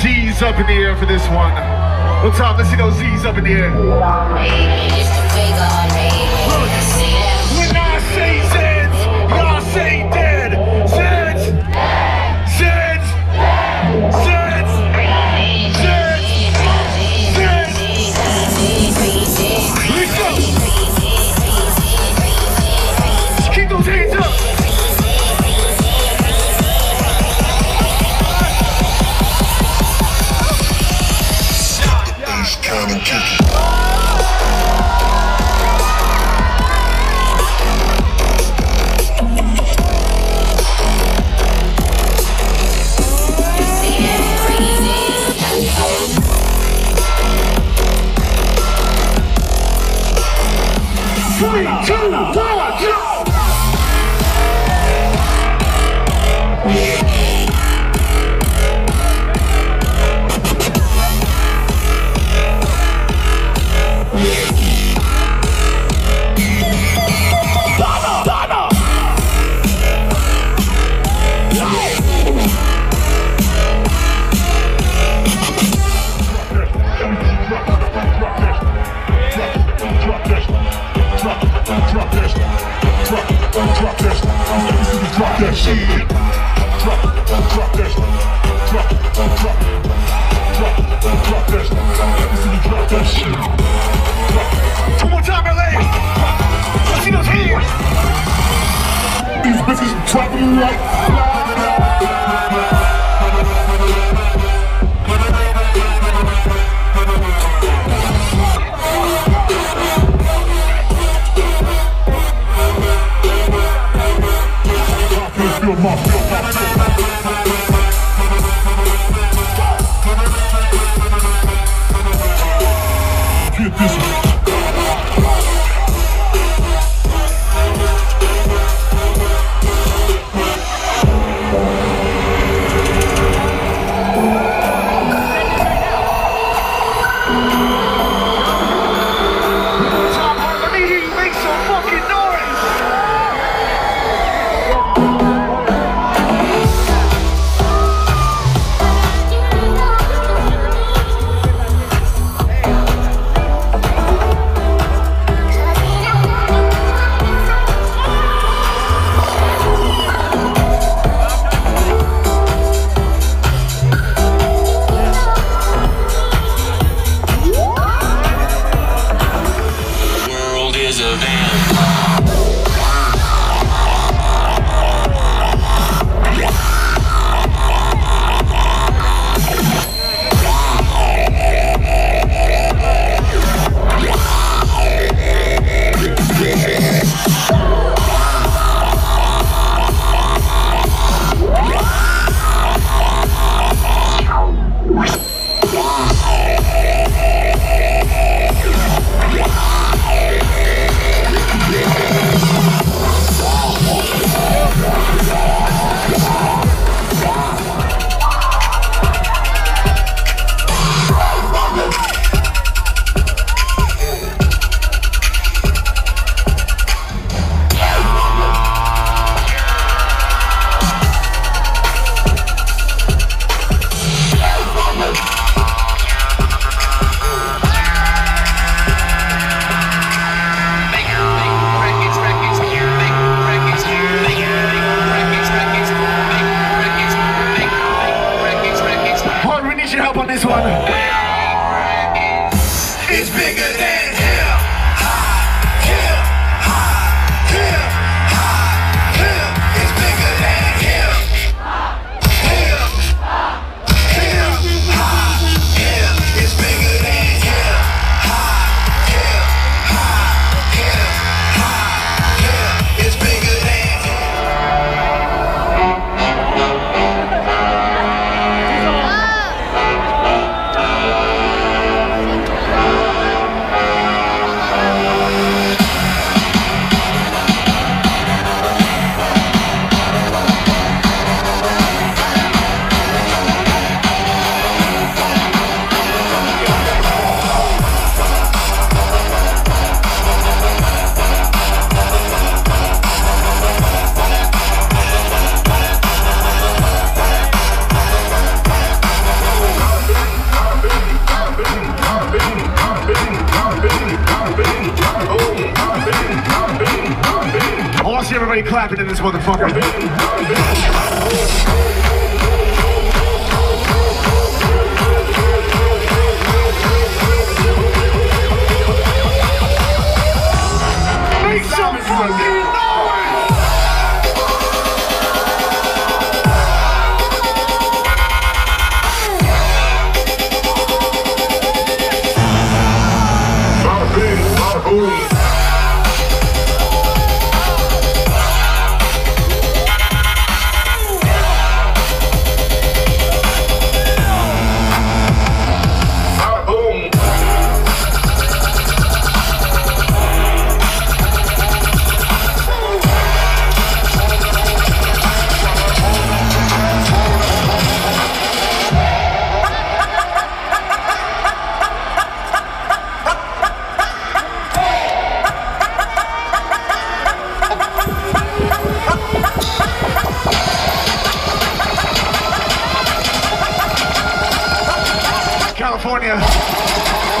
Z's up in the air for this one. One time, let's see those Z's up in the air. Drop that shit. Drop, drop that. shit. Drop, drop, drop drop that. shit. Let me see you drop that shit. Drop. One more time, LA! See those hands! These bitches dropping like Feel motherfucker. Make some fucking California.